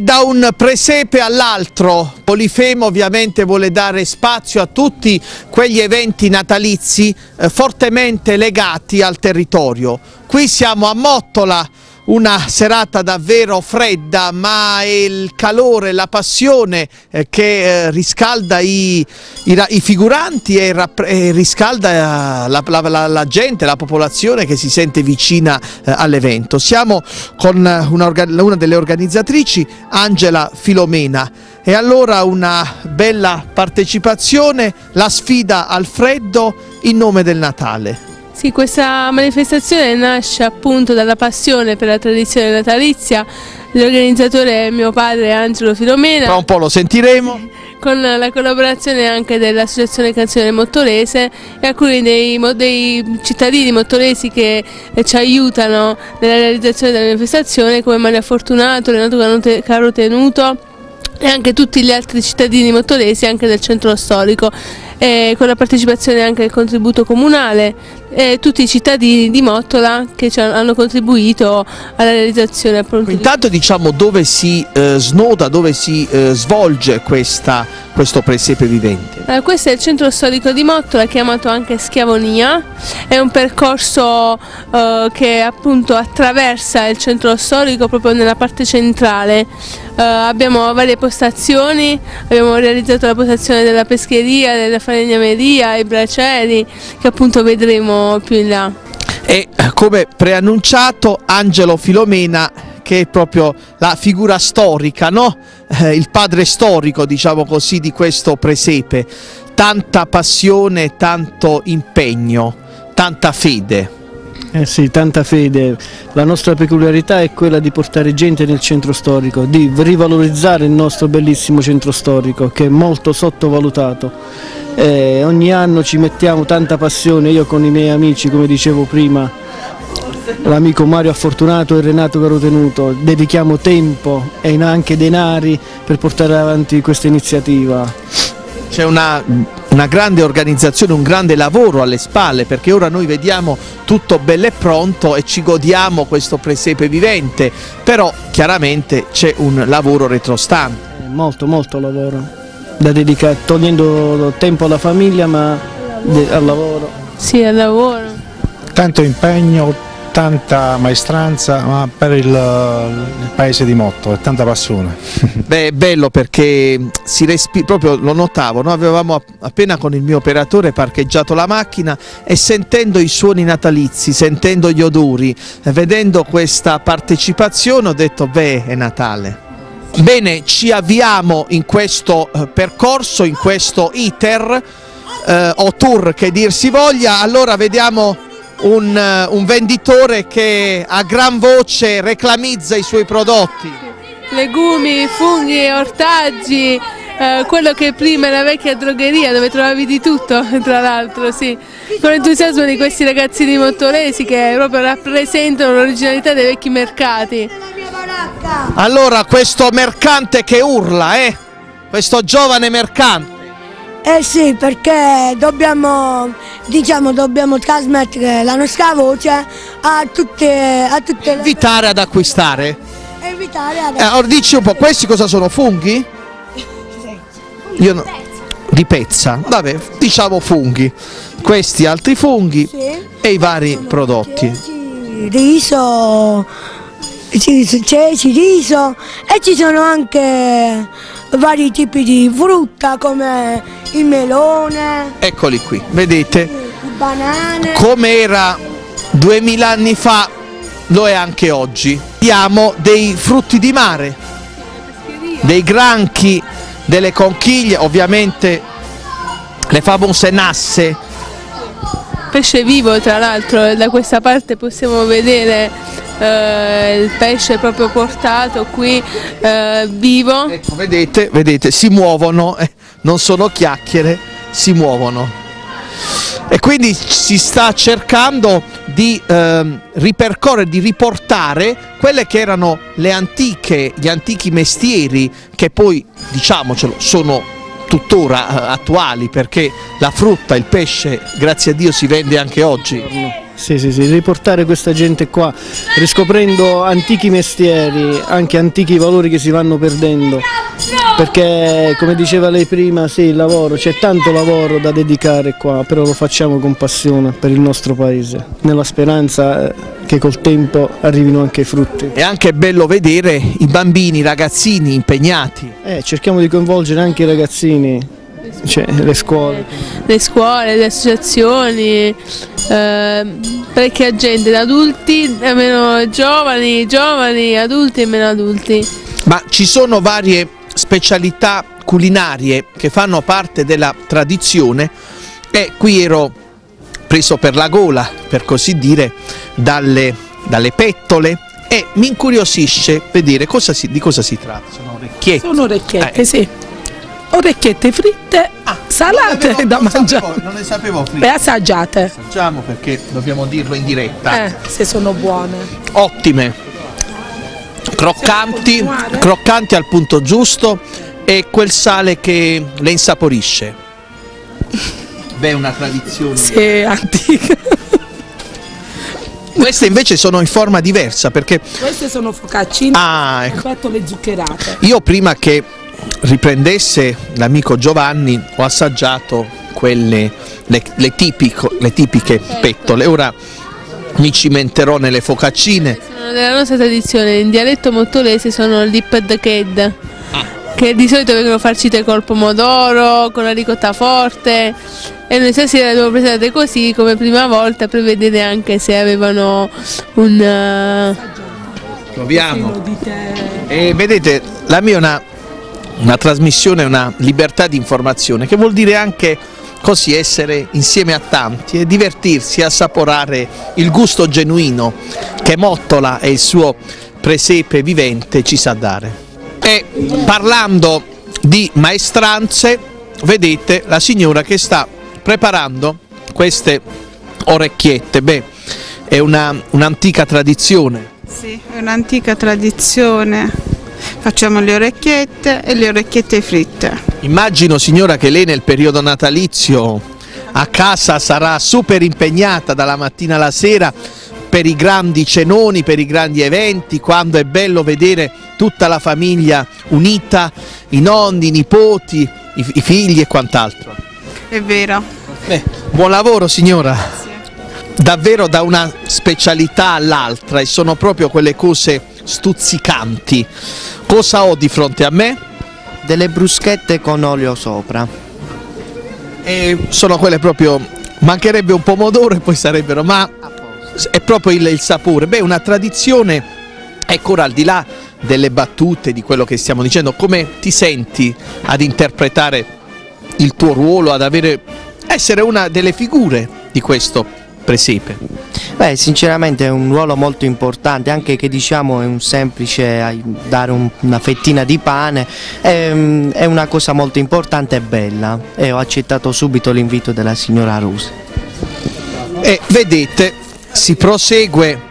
E da un presepe all'altro, Polifemo ovviamente vuole dare spazio a tutti quegli eventi natalizi eh, fortemente legati al territorio. Qui siamo a Mottola, una serata davvero fredda ma il calore, la passione eh, che eh, riscalda i, i, i figuranti e, e riscalda la, la, la, la, gente, la popolazione che si sente vicina eh, all'evento. Siamo con una, una delle organizzatrici, Angela Filomena. E allora una bella partecipazione, la sfida al freddo in nome del Natale. Sì, questa manifestazione nasce appunto dalla passione per la tradizione natalizia. L'organizzatore è mio padre Angelo Filomena. Tra un po' lo sentiremo. Con la collaborazione anche dell'Associazione Canzone Mottolese e alcuni dei, dei, cittadini mottolesi che eh, ci aiutano nella realizzazione della manifestazione come Maria Fortunato, Renato Caro Tenuto e anche tutti gli altri cittadini mottolesi anche del centro storico eh, con la partecipazione anche del contributo comunale e tutti i cittadini di Mottola che hanno contribuito alla realizzazione appunto. Intanto diciamo dove si eh, snoda, dove si eh, svolge questa, questo presepe vivente? Allora, questo è il centro storico di Mottola chiamato anche Schiavonia, è un percorso eh, che appunto attraversa il centro storico proprio nella parte centrale. Eh, abbiamo varie postazioni, abbiamo realizzato la postazione della pescheria, della falegnameria, i bracieri che appunto vedremo più in là. E come preannunciato Angelo Filomena che è proprio la figura storica, no? eh, il padre storico diciamo così di questo presepe, tanta passione, tanto impegno, tanta fede. Eh sì, tanta fede. La nostra peculiarità è quella di portare gente nel centro storico, di rivalorizzare il nostro bellissimo centro storico che è molto sottovalutato. Eh, ogni anno ci mettiamo tanta passione, io con i miei amici, come dicevo prima, l'amico Mario Affortunato e Renato Carotenuto, dedichiamo tempo e anche denari per portare avanti questa iniziativa. C'è una, una, grande organizzazione, un grande lavoro alle spalle perché ora noi vediamo tutto bello e pronto e ci godiamo questo presepe vivente, però chiaramente c'è un lavoro retrostante. Molto, molto lavoro, da dedicare, togliendo tempo alla famiglia ma al lavoro. Sì, al lavoro. Tanto impegno, tanta maestranza ma per il, il paese di Motto e tanta passione. Beh è bello perché si respira, proprio lo notavo, no? avevamo appena con il mio operatore parcheggiato la macchina e sentendo i suoni natalizi, sentendo gli odori, vedendo questa partecipazione ho detto beh è Natale. Bene, ci avviamo in questo eh, percorso, in questo iter eh, o tour che dir si voglia, allora vediamo un, eh, un venditore che a gran voce reclamizza i suoi prodotti. Legumi, funghi, ortaggi, eh, quello che prima era vecchia drogheria dove trovavi di tutto, tra l'altro, sì. Con l'entusiasmo di questi ragazzini motoresi che proprio rappresentano l'originalità dei vecchi mercati. Allora questo mercante che urla, eh? Questo giovane mercante. Eh sì, perché dobbiamo, diciamo, dobbiamo trasmettere la nostra voce a tutte, a tutte le... Invitare ad acquistare? Invitare ad acquistare. Eh, allora dici un po', questi cosa sono? Funghi? Io no. Di pezza, vabbè, diciamo funghi. Questi altri funghi sì. e i vari prodotti. Riso, ceci, riso e ci sono anche vari tipi di frutta come il melone. Eccoli qui, vedete? Banane. Come era 2000 anni fa, lo è anche oggi. Abbiamo dei frutti di mare, dei granchi, delle conchiglie, ovviamente le famose nasse. Pesce vivo tra l'altro, da questa parte possiamo vedere eh, il pesce proprio portato qui eh, vivo. Ecco, vedete, vedete, si muovono, eh, non sono chiacchiere, si muovono. E quindi si sta cercando di ehm, ripercorrere, di riportare quelle che erano le antiche, gli antichi mestieri che poi, diciamocelo, sono tuttora eh, attuali perché la frutta, il pesce, grazie a Dio si vende anche oggi. Sì, sì, sì, riportare questa gente qua, riscoprendo antichi mestieri, anche antichi valori che si vanno perdendo. Perché come diceva lei prima, sì, il lavoro, c'è tanto lavoro da dedicare qua, però lo facciamo con passione per il nostro paese, nella speranza eh, che col tempo arrivino anche i frutti. È anche bello vedere i bambini, i ragazzini impegnati. Eh, cerchiamo di coinvolgere anche i ragazzini, cioè le scuole. le scuole, le associazioni, eh, parecchia gente, da adulti a meno giovani, giovani, adulti e meno adulti. Ma ci sono varie specialità culinarie che fanno parte della tradizione e qui ero preso per la gola, per così dire, dalle, dalle pettole e mi incuriosisce vedere cosa si- di cosa si tratta. Sono orecchiette. Sono orecchiette, Eh. sì. Orecchiette fritte, salate Non da avevo- non mangiare sapevo- Non ne sapevo e prima. assaggiate. Assaggiamo perché dobbiamo dirlo in diretta. Eh, se sono buone. Ottime, croccanti, croccanti al punto giusto e quel sale che le insaporisce. Beh, è una tradizione. Sì, antiche. Queste invece sono in forma diversa perché Queste sono focaccine Ah, ecco. con pettole zuccherate. io prima che riprendesse l'amico Giovanni ho assaggiato quelle, le, le tipico- le tipiche pettole. Ora mi cimenterò nelle focaccine. Sono della nostra tradizione, in dialetto mottolese sono lipped ked, che di solito vengono farcite col pomodoro, con la ricotta forte e noi stasera le abbiamo presentate così come prima volta per vedere anche se avevano un... eh, Proviamo. E vedete, la mia è una, una trasmissione, una libertà di informazione che vuol dire anche così essere insieme a tanti e divertirsi, assaporare il gusto genuino che Mottola e il suo presepe vivente ci sa dare. E parlando di maestranze, vedete la signora che sta preparando queste orecchiette. Beh, è una- un'antica tradizione. Sì, è un'antica tradizione. Facciamo le orecchiette e le orecchiette fritte. Immagino signora che lei nel periodo natalizio a casa sarà super impegnata dalla mattina alla sera per i grandi cenoni, per i grandi eventi, quando è bello vedere tutta la famiglia unita, i nonni, i nipoti, i, i figli e quant'altro. È vero. Beh, buon lavoro signora. Davvero da una specialità all'altra e sono proprio quelle cose stuzzicanti. Cosa ho di fronte a me? delle bruschette con olio sopra. E sono quelle proprio mancherebbe un pomodoro e poi sarebbero ma è proprio il, il sapore beh una tradizione ecco ora al di là delle battute di quello che stiamo dicendo come ti senti ad interpretare il tuo ruolo ad avere essere una delle figure di questo presepe Beh, sinceramente è un ruolo molto importante, anche che diciamo è un semplice ai- dare un- una fettina di pane, è, mm, è una cosa molto importante e bella e ho accettato subito l'invito della signora Rusi. e vedete si prosegue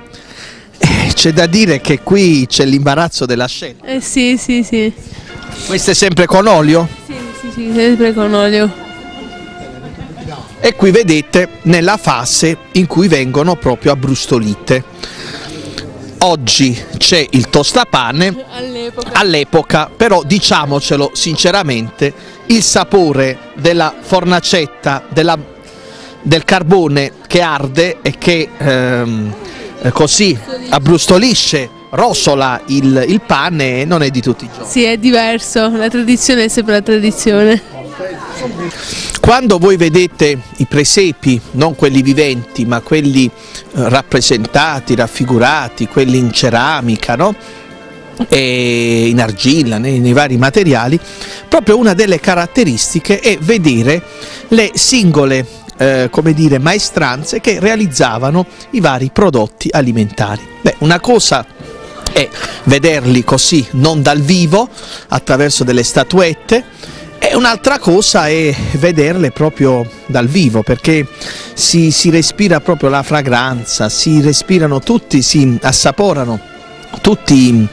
Eh, c'è da dire che qui c'è l'imbarazzo della scena eh sì, sì, sì, questo è sempre con olio? sì, sì, sì, sempre con olio. E qui vedete nella fase in cui vengono proprio abbrustolite. Oggi c'è il tostapane, All'epoca. all'epoca però diciamocelo sinceramente, il sapore della fornacetta, della- del carbone che arde e che ehm, eh, così abbrustolisce, rosola il, il pane non è di tutti i giorni. Sì, è diverso, la tradizione è sempre la tradizione. Quando voi vedete i presepi, non quelli viventi, ma quelli eh, rappresentati, raffigurati, quelli in ceramica, no? e in argilla, nei, nei vari materiali, proprio una delle caratteristiche è vedere le singole eh, come dire, maestranze che realizzavano i vari prodotti alimentari. Beh, una cosa è vederli così, non dal vivo, attraverso delle statuette, e un'altra cosa è vederle proprio dal vivo perché si, si respira proprio la fragranza, si respirano tutti, si assaporano tutte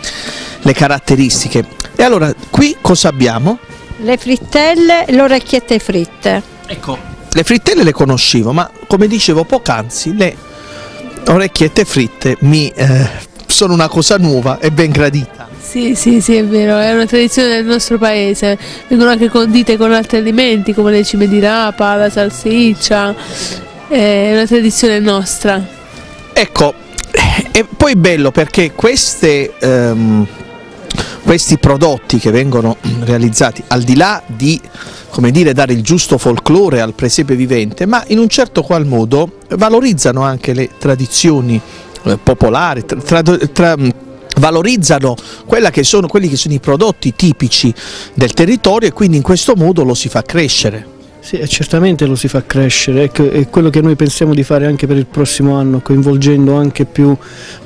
le caratteristiche. E allora qui cosa abbiamo? Le frittelle e le orecchiette fritte. Ecco, le frittelle le conoscevo, ma come dicevo poc'anzi, le orecchiette fritte mi eh, sono una cosa nuova e ben gradita. Sì, sì, sì, è vero, è una tradizione del nostro paese. Vengono anche condite con altri alimenti come le cime di rapa, la salsiccia. È una tradizione nostra. Ecco, e poi è bello perché queste, ehm, questi prodotti che vengono realizzati al di là di dire, dare il giusto folklore al presepe vivente, ma in un certo qual modo valorizzano anche le tradizioni eh, popolari, tra, tra, valorizzano che sono, quelli che sono i prodotti tipici del territorio e quindi in questo modo lo si fa crescere. Sì, certamente lo si fa crescere, è quello che noi pensiamo di fare anche per il prossimo anno, coinvolgendo anche più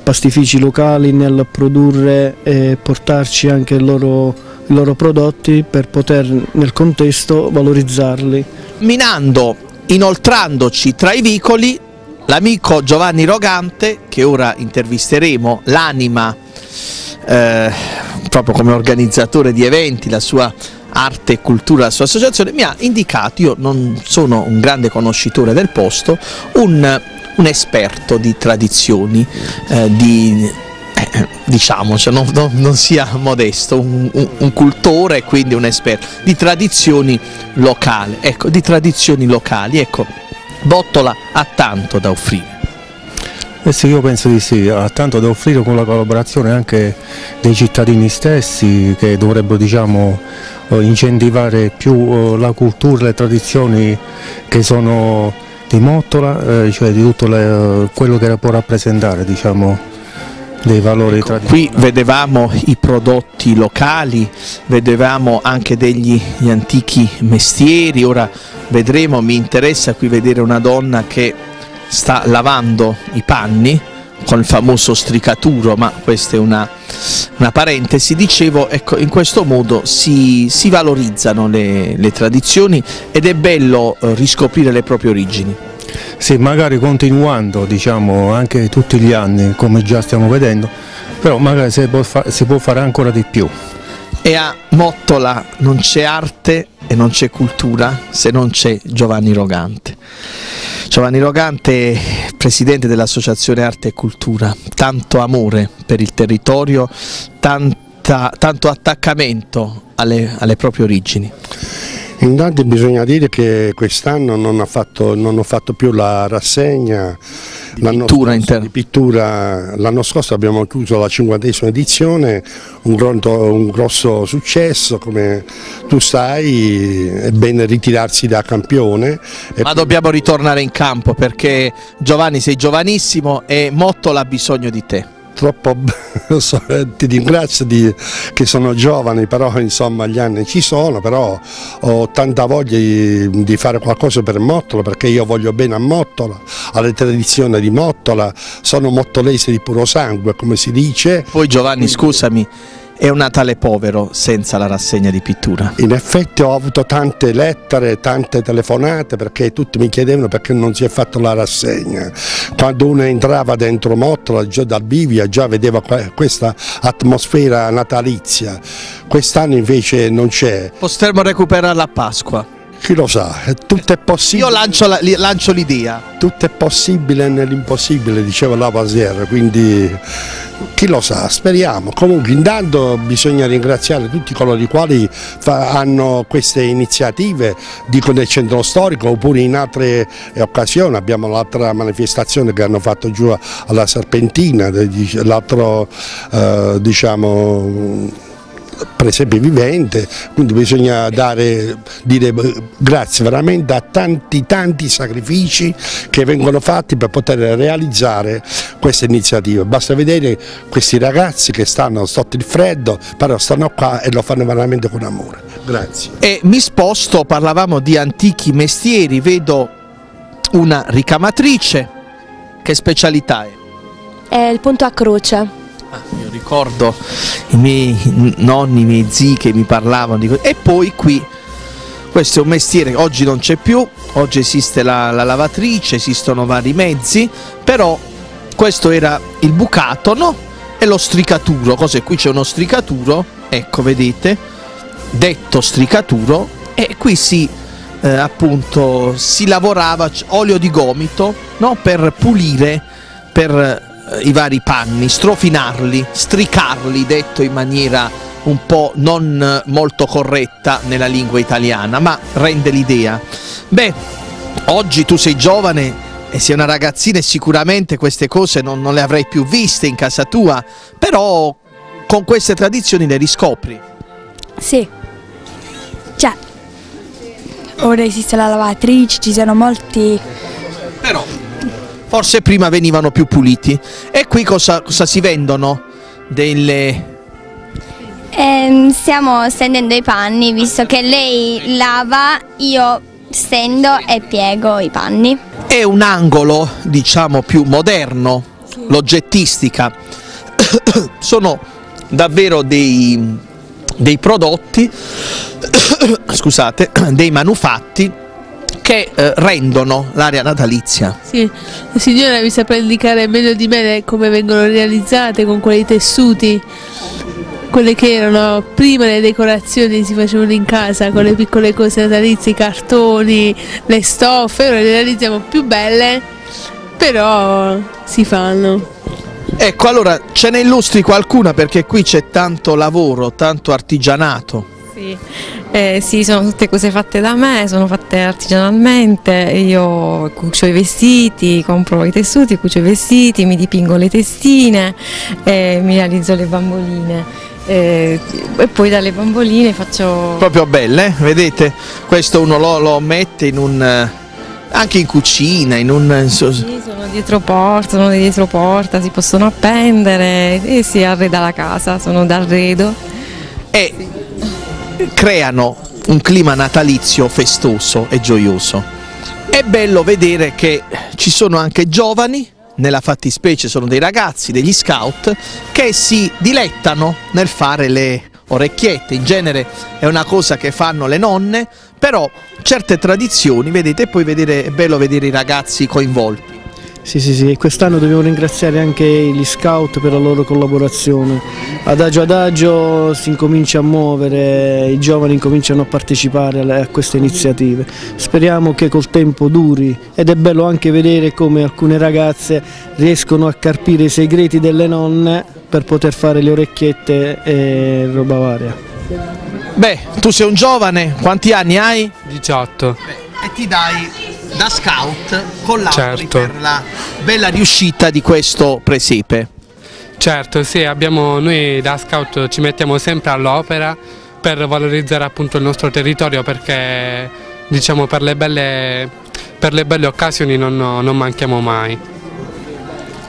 pastifici locali nel produrre e portarci anche i loro, i loro prodotti per poter nel contesto valorizzarli. Minando, inoltrandoci tra i vicoli, l'amico Giovanni Rogante, che ora intervisteremo, l'anima eh, proprio come organizzatore di eventi, la sua arte e cultura, la sua associazione, mi ha indicato, io non sono un grande conoscitore del posto, un, un esperto di tradizioni, eh, di, eh, diciamo, cioè non, non, non, sia modesto, un, un, un, cultore quindi un esperto di tradizioni locali, ecco, di tradizioni locali, ecco, Bottola ha tanto da offrire. Eh sì, io penso di sì, ha tanto da offrire con la collaborazione anche dei cittadini stessi che dovrebbero diciamo, eh, incentivare più eh, la cultura, le tradizioni che sono di Mottola, eh, cioè di tutto quello che può rappresentare diciamo, dei valori ecco, tradizionali. Qui vedevamo i prodotti locali, vedevamo anche degli antichi mestieri, ora vedremo, mi interessa qui vedere una donna che sta lavando i panni con il famoso stricaturo, ma questa è una, una parentesi, dicevo, ecco, in questo modo si, si valorizzano le, le, tradizioni ed è bello eh, riscoprire le proprie origini. Sì, magari continuando diciamo, anche tutti gli anni, come già stiamo vedendo, però magari si può, fa si può fare ancora di più. E a Mottola non c'è arte e non c'è cultura se non c'è Giovanni Rogante. Giovanni Rogante, presidente dell'Associazione Arte e Cultura, tanto amore per il territorio, tanta, tanto attaccamento alle, alle proprie origini. Intanto bisogna dire che quest'anno non, non, ho fatto più la rassegna di pittura, scorso, pittura. L'anno scorso abbiamo chiuso la cinquantesima edizione, un, grosso, un grosso successo, come tu sai è bene ritirarsi da campione. Ma dobbiamo ritornare in campo perché Giovanni sei giovanissimo e Mottola ha bisogno di te troppo ti ringrazio di, che sono giovane però insomma gli anni ci sono però ho tanta voglia di, di, fare qualcosa per Mottola perché io voglio bene a Mottola alle tradizioni di Mottola sono mottolese di puro sangue come si dice. Poi Giovanni scusami è un Natale povero senza la rassegna di pittura. In effetti ho avuto tante lettere, tante telefonate perché tutti mi chiedevano perché non si è fatto la rassegna. Quando uno entrava dentro Mottola, già dal Bivia, già vedeva questa atmosfera natalizia. Quest'anno invece non c'è. Potremmo recuperarla a Pasqua chi lo sa, tutto è possibile. Io lancio l'idea. Tutto è possibile nell'impossibile, diceva Lavoisier, quindi chi lo sa, speriamo. Comunque intanto bisogna ringraziare tutti coloro i quali hanno queste iniziative, dico nel centro storico oppure in altre occasioni, abbiamo l'altra manifestazione che hanno fatto giù alla Serpentina, l'altro eh, diciamo presepe vivente, quindi bisogna dare, dire grazie veramente a tanti tanti sacrifici che vengono fatti per poter realizzare questa iniziativa. Basta vedere questi ragazzi che stanno sotto il freddo, però stanno qua e lo fanno veramente con amore. Grazie. E mi sposto, parlavamo di antichi mestieri, vedo una ricamatrice, che specialità è? È il punto a croce. Ah, io ricordo i miei nonni, i miei zii che mi parlavano di questo. E poi qui, questo è un mestiere che oggi non c'è più, oggi esiste la, la, lavatrice, esistono vari mezzi, però questo era il bucato, no? E lo stricaturo, cos'è? Qui c'è uno stricaturo, ecco vedete, detto stricaturo, e qui si, eh, appunto, si lavorava olio di gomito, no? Per pulire per i vari panni, strofinarli, stricarli, detto in maniera un po' non eh, molto corretta nella lingua italiana, ma rende l'idea. Beh, oggi tu sei giovane e sei una ragazzina e sicuramente queste cose non, non le avrai più viste in casa tua, però con queste tradizioni le riscopri. Sì. Cioè, ora esiste la lavatrice, ci sono molti... Però forse prima venivano più puliti. E qui cosa, cosa si vendono? Delle... Ehm, stiamo stendendo i panni, visto che lei lava, io stendo e piego i panni. È un angolo, diciamo, più moderno, l'oggettistica. Sono davvero dei, dei prodotti, scusate, dei manufatti che eh, rendono l'area natalizia. Sì, la signora vi saprà indicare meglio di me come vengono realizzate con quei tessuti, quelle che erano prima le decorazioni si facevano in casa con le piccole cose natalizie, i cartoni, le stoffe, ora le realizziamo più belle, però si fanno. Ecco, allora ce ne illustri qualcuna perché qui c'è tanto lavoro, tanto artigianato. Sì. Eh, sì, sono tutte cose fatte da me, sono fatte artigianalmente, io cucio i vestiti, compro i tessuti, cucio i vestiti, mi dipingo le testine, eh, mi realizzo le bamboline eh, e poi dalle bamboline faccio... Proprio belle, vedete? Questo uno lo, lo mette in un... eh, anche in cucina, in un... Sì, sono dietro porta, sono dietro porta, si possono appendere e si arreda la casa, sono d'arredo. E creano un clima natalizio festoso e gioioso. È bello vedere che ci sono anche giovani, nella fattispecie sono dei ragazzi, degli scout, che si dilettano nel fare le orecchiette, in genere è una cosa che fanno le nonne, però certe tradizioni, vedete, poi vedere, è bello vedere i ragazzi coinvolti. Sì, sì, sì, quest'anno dobbiamo ringraziare anche gli scout per la loro collaborazione. Adagio adagio si incomincia a muovere, i giovani incominciano a partecipare a queste iniziative. Speriamo che col tempo duri ed è bello anche vedere come alcune ragazze riescono a carpire i segreti delle nonne per poter fare le orecchiette e roba varia. Beh, tu sei un giovane, quanti anni hai? 18. E ti dai da scout con l'Ampli Certo. per la bella riuscita di questo presepe. Certo, sì, abbiamo, noi da scout ci mettiamo sempre all'opera per valorizzare appunto il nostro territorio perché diciamo per le belle, per le belle occasioni non, non manchiamo mai.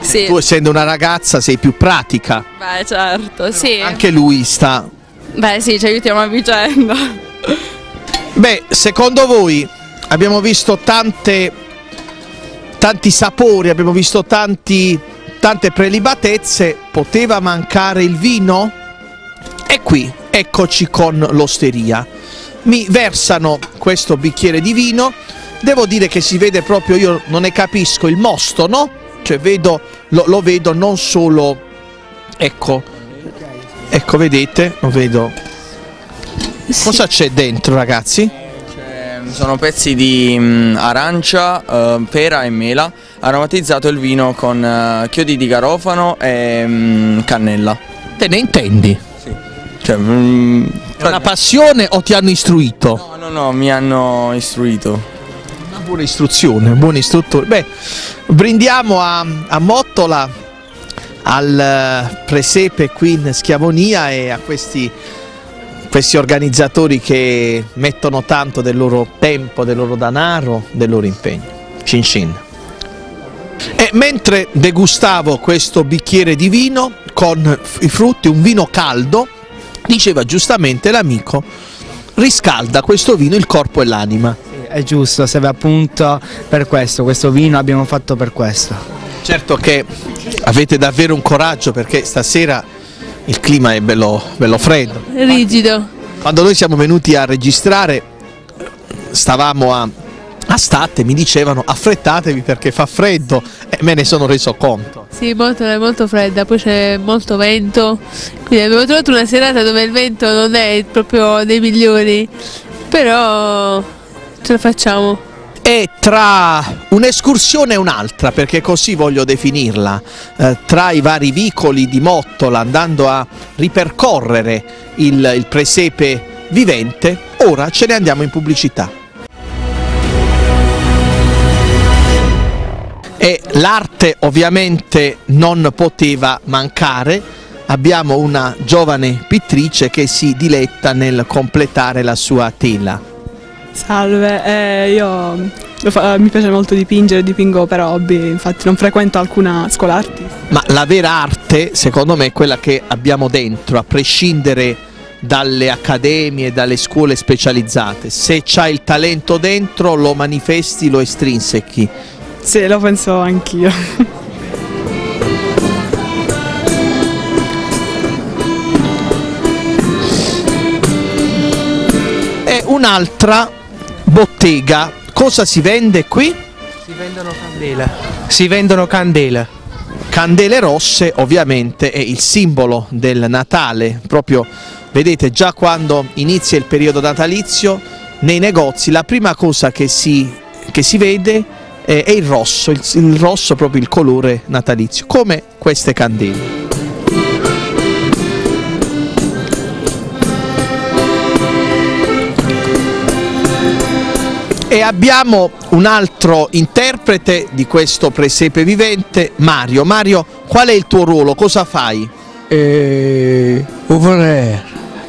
Sì. Tu essendo una ragazza sei più pratica, Beh, certo, sì. anche lui sta... Beh, sì, ci aiutiamo a vicenda. Beh, secondo voi abbiamo visto tante, tanti sapori, abbiamo visto tanti, tante prelibatezze, poteva mancare il vino? E qui, eccoci con l'osteria. Mi versano questo bicchiere di vino, devo dire che si vede proprio, io non ne capisco il mosto, no? Cioè vedo, lo, lo vedo non solo, ecco, ecco vedete, lo vedo. Cosa c'è dentro ragazzi? Sono pezzi di mm, arancia, eh, pera e mela, aromatizzato il vino con eh, chiodi di garofano e mm, cannella. Te ne intendi? Sì. Cioè, mm, È una passione o ti hanno istruito? no, no, no, mi hanno istruito. Una buona istruzione, un buon istruttore. Beh, brindiamo a, a Mottola, al eh, presepe qui in Schiavonia e a questi, questi organizzatori che mettono tanto del loro tempo, del loro denaro, del loro impegno. Cin cin. E mentre degustavo questo bicchiere di vino con i frutti, un vino caldo, diceva giustamente l'amico, riscalda questo vino il corpo e l'anima. È giusto, serve appunto per questo, questo vino abbiamo fatto per questo. Certo che avete davvero un coraggio perché stasera il clima è bello, bello freddo. Rigido. Quando noi siamo venuti a registrare stavamo a, a Statte, mi dicevano affrettatevi perché fa freddo e me ne sono reso conto. Sì, molto, è molto fredda, poi c'è molto vento, quindi abbiamo trovato una serata dove il vento non è proprio dei migliori, però ce la facciamo. E tra un'escursione e un'altra, perché così voglio definirla, eh, tra i vari vicoli di Mottola, andando a ripercorrere il, il presepe vivente, ora ce ne andiamo in pubblicità. E l'arte ovviamente non poteva mancare, abbiamo una giovane pittrice che si diletta nel completare la sua tela. Salve, eh, io fa- mi piace molto dipingere, dipingo per hobby, infatti non frequento alcuna scuola artistica. Ma la vera arte, secondo me, è quella che abbiamo dentro, a prescindere dalle accademie, dalle scuole specializzate. Se c'hai il talento dentro, lo manifesti, lo estrinsechi. Sì, lo penso anch'io. E un'altra bottega, cosa si vende qui? Si vendono candele. Si vendono candele. Candele rosse ovviamente è il simbolo del Natale, proprio vedete già quando inizia il periodo natalizio nei negozi la prima cosa che si, che si vede è, è il rosso, il, il rosso proprio il colore natalizio, come queste candele. E abbiamo un altro interprete di questo presepe vivente, Mario. Mario, qual è il tuo ruolo? Cosa fai? Eh,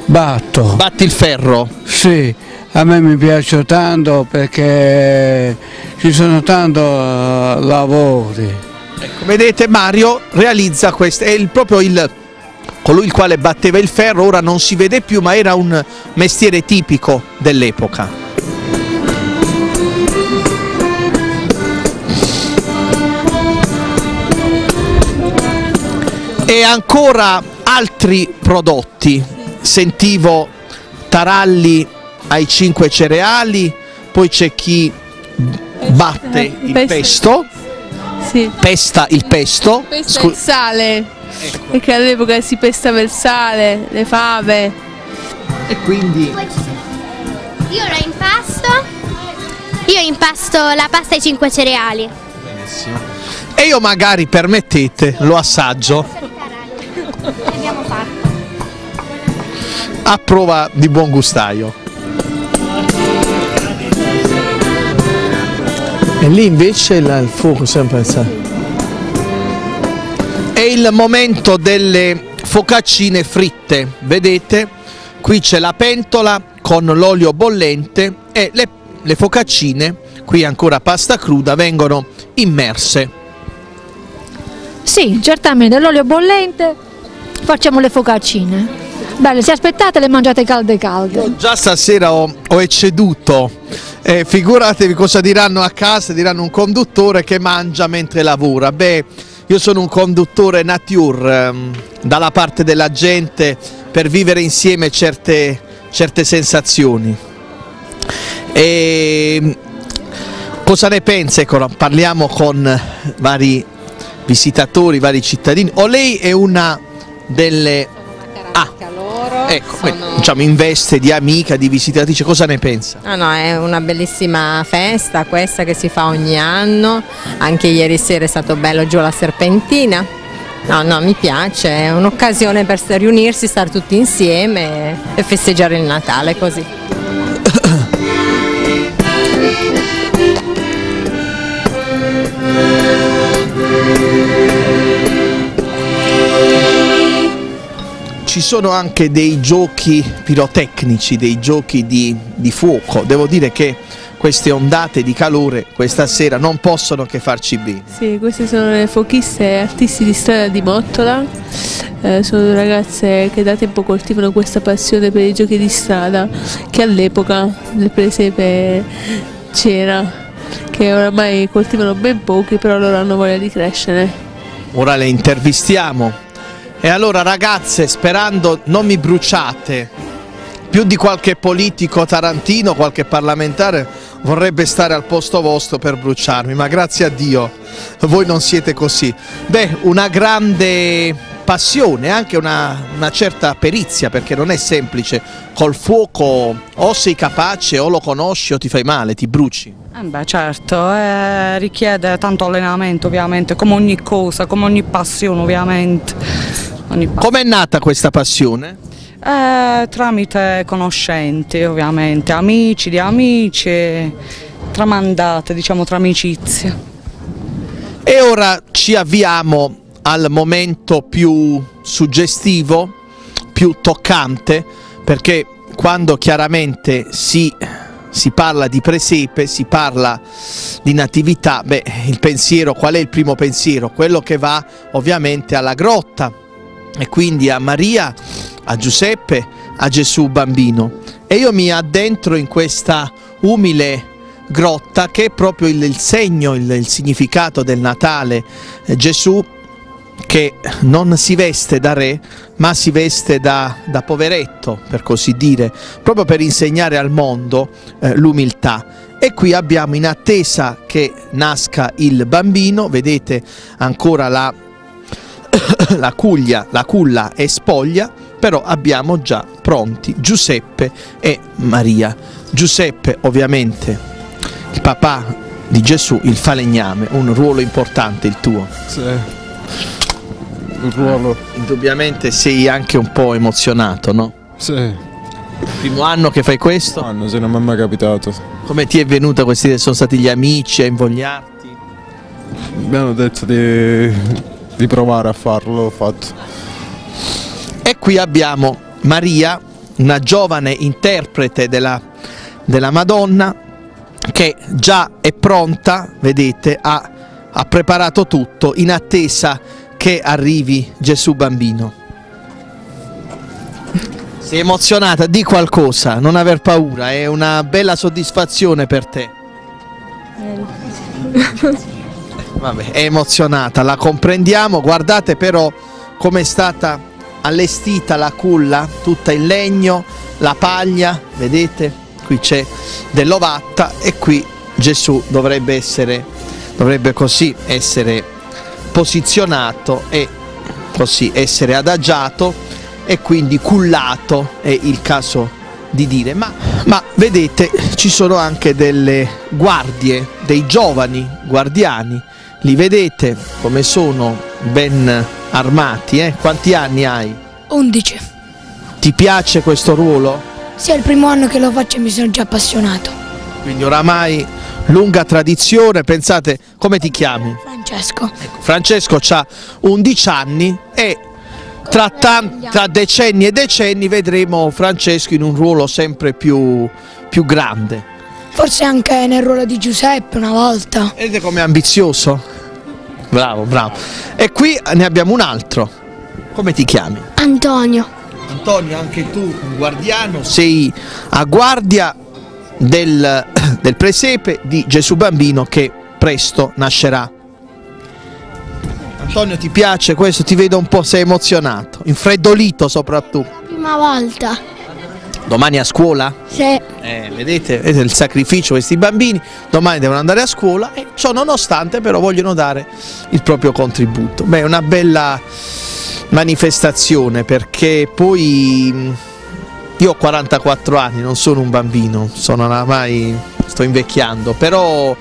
batto. Batti il ferro? Sì, a me mi piace tanto perché ci sono tanti lavori. Ecco, vedete Mario realizza questo, è il- proprio il, colui il quale batteva il ferro, ora non si vede più, ma era un mestiere tipico dell'epoca. E ancora altri prodotti, sentivo taralli ai 5 cereali, poi c'è chi batte il Pesto. Sì. pesta il pesto, Pesta il sale, perché all'epoca si pestava il sale, le fave. E quindi Io lo impasto. Io impasto la pasta ai 5 cereali. e io magari permettete lo assaggio a prova di buon gustaio. E lì invece il fuoco sempre alzato. È il momento delle focaccine fritte, vedete? Qui c'è la pentola con l'olio bollente e le, le focaccine, qui ancora pasta cruda, vengono immerse. Sì, certamente, l'olio bollente, facciamo le focaccine. Belle, se aspettate le mangiate calde calde. Già stasera ho, ho ecceduto, eh, figuratevi cosa diranno a casa, diranno un conduttore che mangia mentre lavora. Beh, io sono un conduttore nature, ehm, dalla parte della gente per vivere insieme certe, certe sensazioni. E, cosa ne pensa? Ecco, parliamo con vari visitatori, vari cittadini. O lei è una delle... Ah, ecco, diciamo in veste di amica, di visitatrice, cosa ne pensa? No, no, è una bellissima festa questa che si fa ogni anno, anche ieri sera è stato bello giù alla Serpentina. No, no, mi piace, è un'occasione per riunirsi, stare tutti insieme e festeggiare il Natale così. Ci sono anche dei giochi pirotecnici, dei giochi di, di fuoco. Devo dire che queste ondate di calore questa sera non possono che farci bene. Sì, queste sono le fochiste e artisti di strada di Mottola. Eh, sono ragazze che da tempo coltivano questa passione per i giochi di strada che all'epoca del presepe c'era, che oramai coltivano ben pochi, però loro hanno voglia di crescere. Ora le intervistiamo. E allora ragazze, sperando non mi bruciate, più di qualche politico tarantino, qualche parlamentare vorrebbe stare al posto vostro per bruciarmi, ma grazie a Dio voi non siete così. Beh, una grande passione, anche una, una certa perizia, perché non è semplice. Col fuoco o sei capace o lo conosci o ti fai male, ti bruci. Eh beh, certo, eh, richiede tanto allenamento ovviamente, come ogni cosa, come ogni passione ovviamente. Com'è nata questa passione? Eh, tramite conoscenti ovviamente, amici di amici, tramandate diciamo tra amicizie. E ora ci avviamo al momento più suggestivo, più toccante, perché quando chiaramente si, si parla di presepe, si parla di natività, beh, il pensiero, qual è il primo pensiero? Quello che va ovviamente alla grotta e quindi a Maria, a Giuseppe, a Gesù bambino. E io mi addentro in questa umile grotta che è proprio il, il segno, il, il significato del Natale. Eh, Gesù che non si veste da re, ma si veste da, da poveretto, per così dire, proprio per insegnare al mondo eh, l'umiltà. E qui abbiamo in attesa che nasca il bambino, vedete ancora la, la cuglia, la culla è spoglia, però abbiamo già pronti Giuseppe e Maria. Giuseppe ovviamente il papà di Gesù, il falegname, un ruolo importante il tuo. Sì. Un ruolo. Indubbiamente sei anche un po' emozionato, no? Sì. Il primo anno che fai questo? Anno, se non mi è mai capitato. Come ti è venuta questa idea? Sono stati gli amici a invogliarti? Mi hanno detto di, di provare a farlo, l'ho fatto. E qui abbiamo Maria, una giovane interprete della, della Madonna che già è pronta, vedete, ha, ha preparato tutto in attesa che arrivi Gesù bambino. Sei emozionata? Di qualcosa, non aver paura, è una bella soddisfazione per te. Vabbè, è emozionata, la comprendiamo, guardate però come è stata allestita la culla, tutta in legno, la paglia, vedete? Qui c'è dell'ovatta e qui Gesù dovrebbe essere, dovrebbe così essere posizionato e così essere adagiato e quindi cullato è il caso di dire ma, ma vedete ci sono anche delle guardie dei giovani guardiani li vedete come sono ben armati eh? quanti anni hai? 11. ti piace questo ruolo? Sì, è il primo anno che lo faccio e mi sono già appassionato. quindi oramai lunga tradizione pensate come ti chiami? Francesco. Francesco ha 11 anni e tra, tra decenni e decenni vedremo Francesco in un ruolo sempre più, più grande. Forse anche nel ruolo di Giuseppe una volta. Vedete com'è ambizioso? Bravo, bravo. E qui ne abbiamo un altro. Come ti chiami? Antonio. Antonio, anche tu, un guardiano, sei a guardia del, del presepe di Gesù bambino che presto nascerà. Antonio, ti piace questo? Ti vedo un po' sei emozionato, infreddolito soprattutto. Prima volta. Domani a scuola? Sì. Eh, vedete, vedete il sacrificio questi bambini, domani devono andare a scuola e ciò nonostante però vogliono dare il proprio contributo. Beh, è una bella manifestazione perché poi io ho 44 anni, non sono un bambino, sono oramai sto invecchiando, però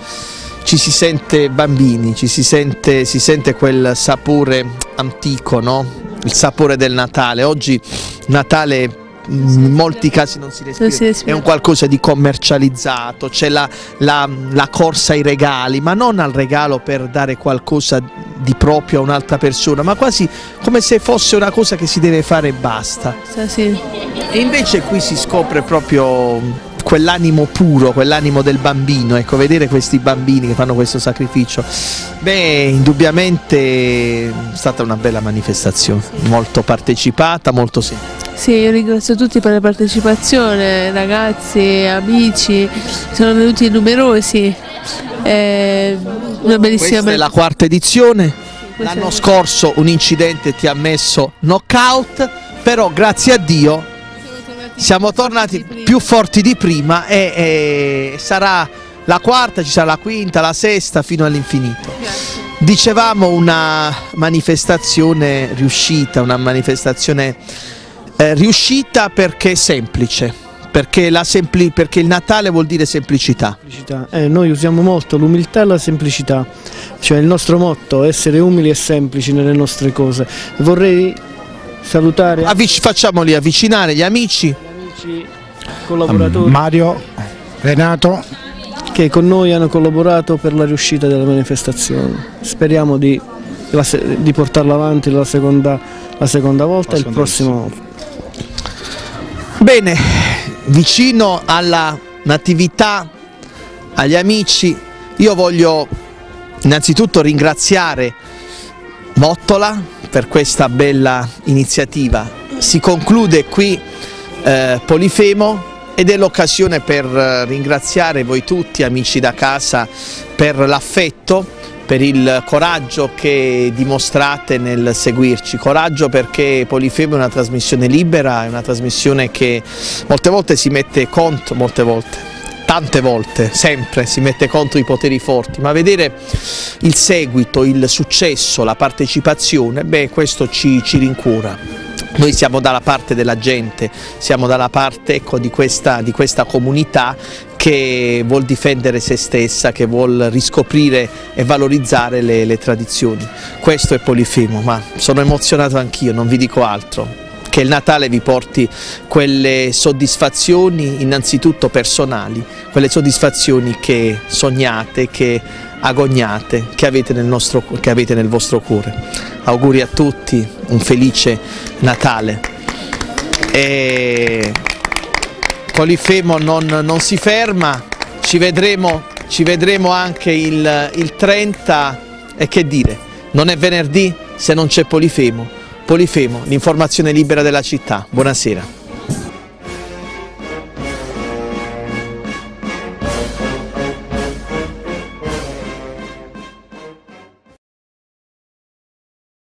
ci si sente bambini, ci si sente, si sente quel sapore antico, no? Il sapore del Natale. Oggi Natale in molti casi non si respira, Non si respira. è un qualcosa di commercializzato, c'è la, la- la corsa ai regali, ma non al regalo per dare qualcosa di proprio a un'altra persona, ma quasi come se fosse una cosa che si deve fare e basta. Sì. E invece qui si scopre proprio quell'animo puro, quell'animo del bambino, ecco, vedere questi bambini che fanno questo sacrificio, beh, indubbiamente è stata una bella manifestazione, molto partecipata, molto semplice. Sì, io ringrazio tutti per la partecipazione, ragazzi, amici, sono venuti numerosi. Eh, una bellissima Questa è la quarta edizione, l'anno scorso un incidente ti ha messo knockout, però grazie a Dio siamo tornati più forti di prima e, e sarà la quarta, ci sarà la quinta, la sesta fino all'infinito. Dicevamo una manifestazione riuscita, una manifestazione eh, riuscita perché semplice, perché, la sempli- perché il Natale vuol dire semplicità. Semplicità. Eh, noi usiamo molto l'umiltà e la semplicità, cioè il nostro motto, essere umili e semplici nelle nostre cose. Vorrei salutare Avvic- facciamoli avvicinare gli amici. i collaboratori Mario, Renato, che con noi hanno collaborato per la riuscita della manifestazione. Speriamo di, di portarla avanti la seconda, la seconda volta e il prossimo Bene, vicino alla natività, agli amici, io voglio innanzitutto ringraziare Mottola per questa bella iniziativa. Si conclude qui eh, Polifemo ed è l'occasione per eh, ringraziare voi tutti, amici da casa, per l'affetto, per il coraggio che dimostrate nel seguirci. Coraggio perché Polifemo è una trasmissione libera, è una trasmissione che molte volte si mette conto, molte volte, tante volte, sempre si mette contro i poteri forti, ma vedere il seguito, il successo, la partecipazione, beh questo ci, ci rincuora. Noi siamo dalla parte della gente, siamo dalla parte ecco, di, questa, di questa comunità che vuol difendere se stessa, che vuol riscoprire e valorizzare le, le tradizioni. Questo è Polifemo, ma sono emozionato anch'io, non vi dico altro che il Natale vi porti quelle soddisfazioni innanzitutto personali, quelle soddisfazioni che sognate, che agognate, che avete nel, nostro, che avete nel vostro cuore. Auguri a tutti, un felice Natale. E Polifemo non, non si ferma, ci vedremo, ci vedremo anche il, il 30 e che dire, non è venerdì se non c'è Polifemo. Polifemo, l'informazione libera della città. Buonasera.